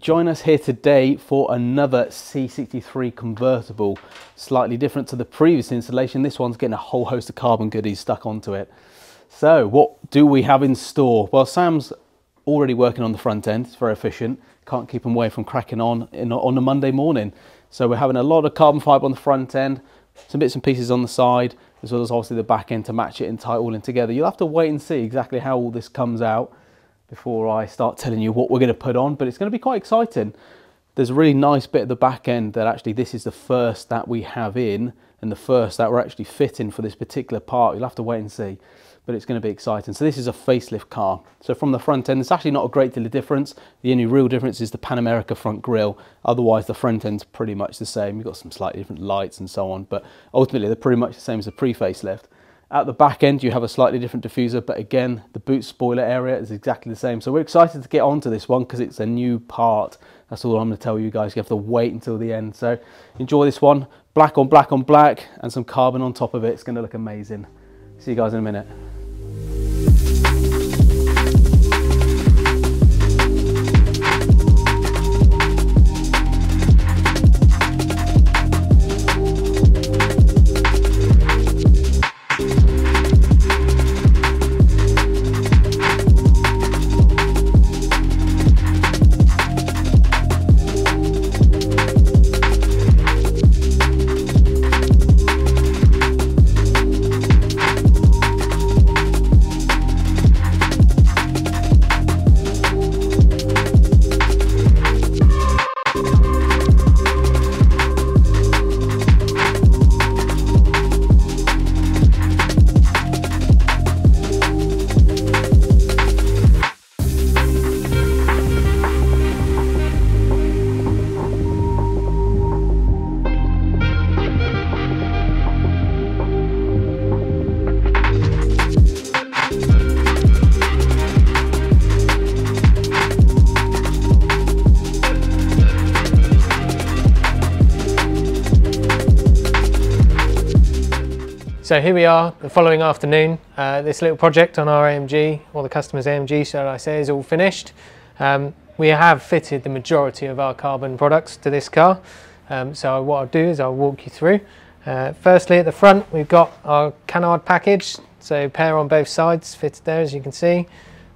join us here today for another C63 convertible. Slightly different to the previous installation. This one's getting a whole host of carbon goodies stuck onto it. So what do we have in store? Well, Sam's already working on the front end. It's very efficient. Can't keep him away from cracking on in, on a Monday morning. So we're having a lot of carbon fibre on the front end, some bits and pieces on the side, as well as obviously the back end to match it and tie it all in together. You'll have to wait and see exactly how all this comes out before I start telling you what we're going to put on, but it's going to be quite exciting. There's a really nice bit at the back end that actually this is the first that we have in and the first that we're actually fitting for this particular part. You'll have to wait and see, but it's going to be exciting. So this is a facelift car. So from the front end, it's actually not a great deal of difference. The only real difference is the Pan America front grille. Otherwise, the front end's pretty much the same. You've got some slightly different lights and so on, but ultimately they're pretty much the same as a pre-facelift. At the back end, you have a slightly different diffuser, but again, the boot spoiler area is exactly the same. So we're excited to get onto this one because it's a new part. That's all I'm going to tell you guys. You have to wait until the end. So enjoy this one. Black on black on black and some carbon on top of it. It's going to look amazing. See you guys in a minute. So here we are the following afternoon. Uh, this little project on our AMG, or the customer's AMG, shall I say, is all finished. Um, we have fitted the majority of our carbon products to this car. Um, so what I'll do is I'll walk you through. Uh, firstly, at the front, we've got our canard package. So pair on both sides, fitted there as you can see.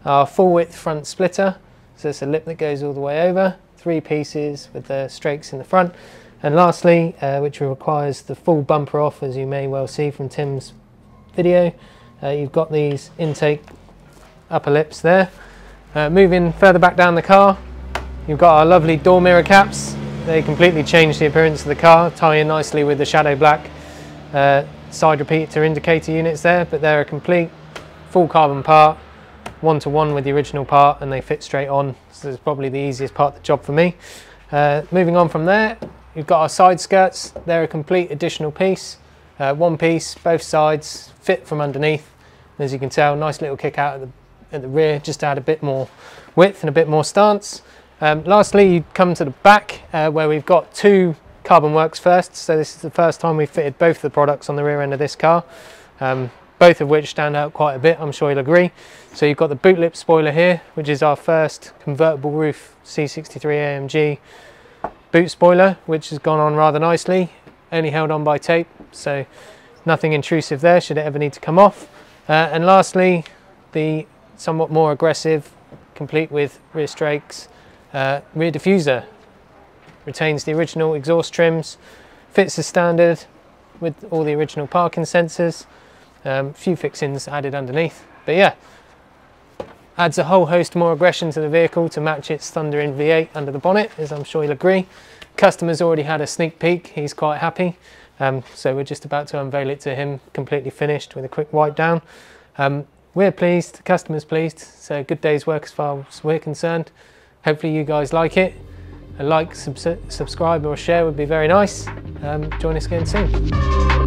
Our full width front splitter. So it's a lip that goes all the way over. Three pieces with the strakes in the front. And lastly, uh, which requires the full bumper off, as you may well see from Tim's video, uh, you've got these intake upper lips there. Uh, moving further back down the car, you've got our lovely door mirror caps. They completely change the appearance of the car, tie in nicely with the shadow black uh, side repeater indicator units there, but they're a complete full carbon part, one to one with the original part, and they fit straight on. So it's probably the easiest part of the job for me. Uh, moving on from there, You've got our side skirts, they're a complete additional piece. Uh, one piece, both sides, fit from underneath. As you can tell, nice little kick out at the, at the rear, just to add a bit more width and a bit more stance. Um, lastly, you come to the back uh, where we've got two Carbonwurks first. So this is the first time we've fitted both of the products on the rear end of this car. Um, both of which stand out quite a bit, I'm sure you'll agree. So you've got the boot lip spoiler here, which is our first convertible roof C63 AMG boot spoiler, which has gone on rather nicely, only held on by tape, so nothing intrusive there should it ever need to come off. Uh, and lastly, the somewhat more aggressive, complete with rear strakes, uh, rear diffuser. Retains the original exhaust trims, fits as standard with all the original parking sensors, a um, few fixings added underneath. But yeah, Adds a whole host more aggression to the vehicle to match its thundering V8 under the bonnet, as I'm sure you'll agree. Customer's already had a sneak peek, he's quite happy. Um, so we're just about to unveil it to him, completely finished with a quick wipe down. Um, we're pleased, the customer's pleased, so good day's work as far as we're concerned. Hopefully you guys like it. A like, sub subscribe or share would be very nice. Um, join us again soon.